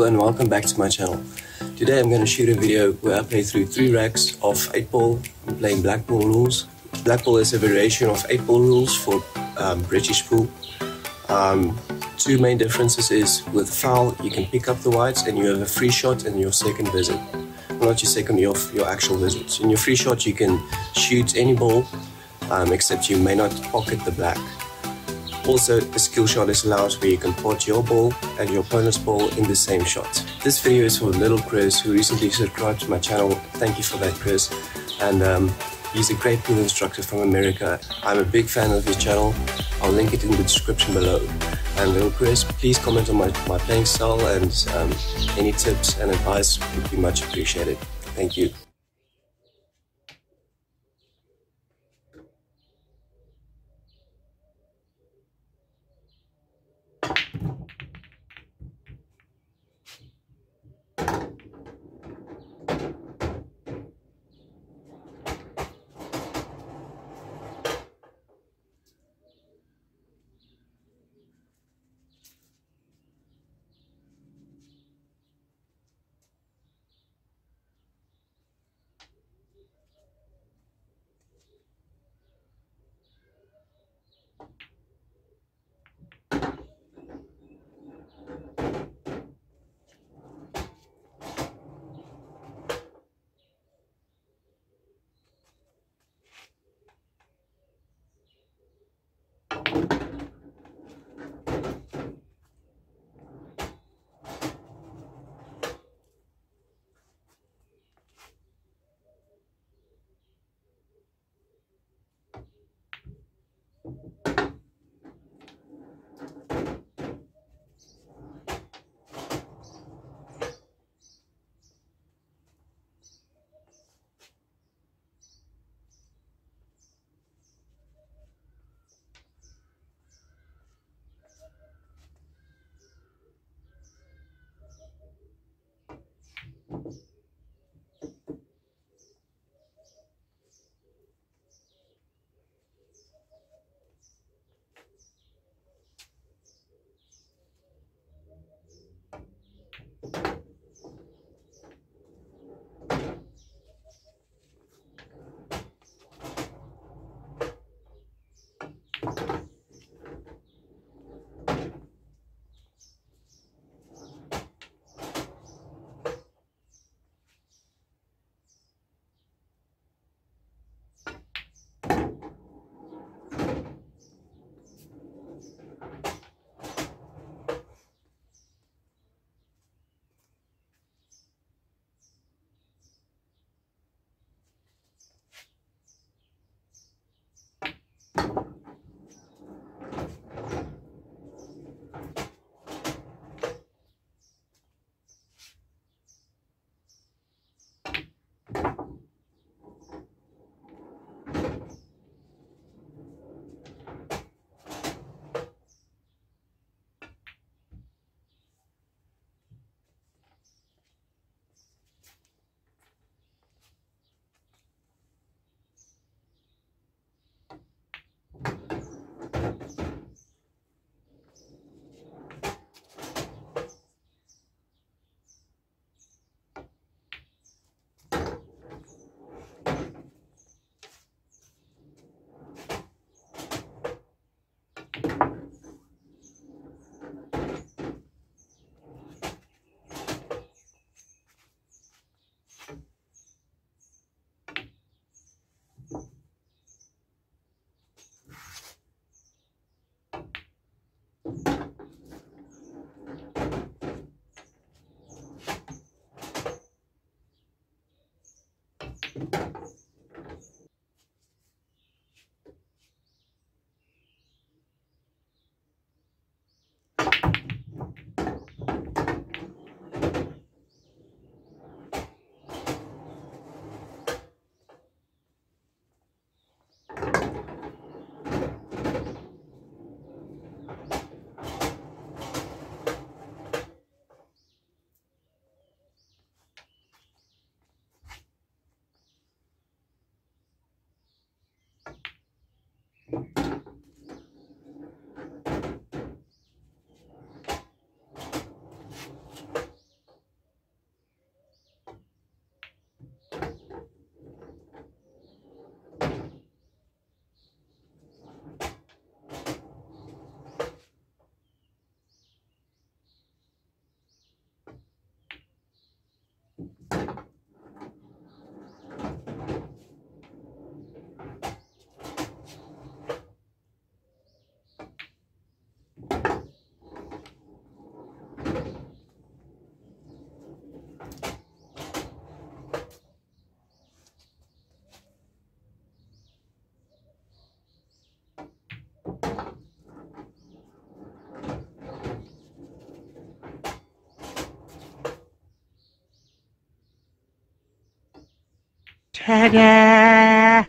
welcome back to my channel. Today I'm going to shoot a video where I play through three racks of 8 ball. I'm playing black ball rules. Black ball is a variation of 8 ball rules for um, British pool. Um, two main differences is with foul you can pick up the whites and you have a free shot in your second visit. Well, not your second, your, your actual visit. In your free shot you can shoot any ball um, except you may not pocket the black. Also, a skill shot is allowed where you can pot your ball and your opponent's ball in the same shot. This video is for little Chris who recently subscribed to my channel. Thank you for that, Chris. And um, he's a great pool instructor from America. I'm a big fan of his channel. I'll link it in the description below. And little Chris, please comment on my, my playing style and um, any tips and advice would be much appreciated. Thank you. Ta-da!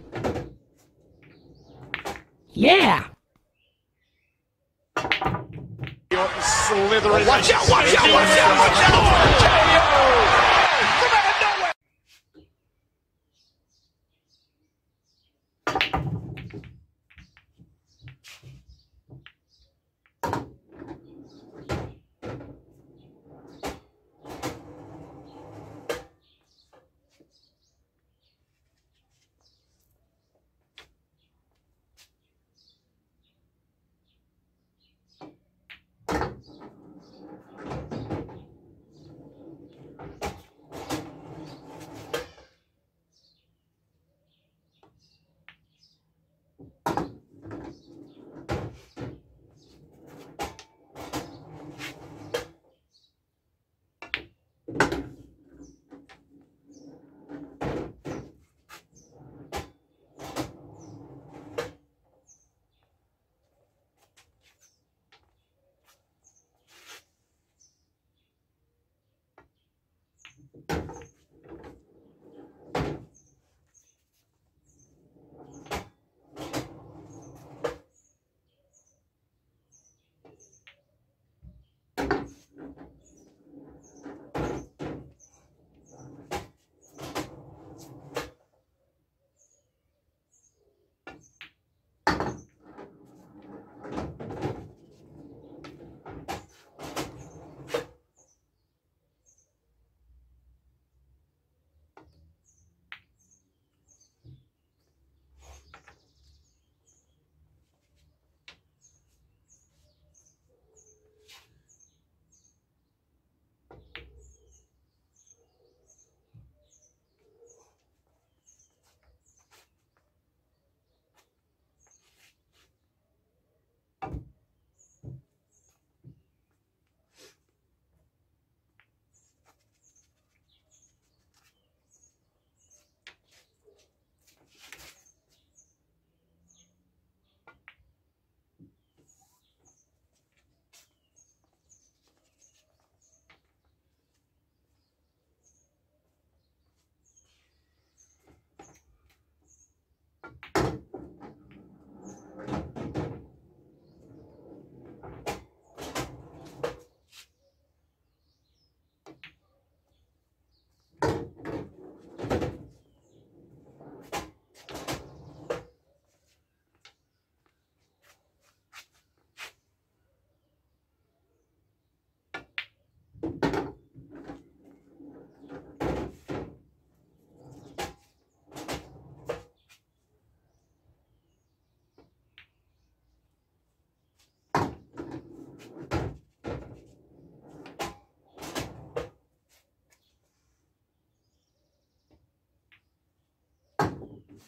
Yeah! Slithering. Watch out, watch out, watch out, watch out!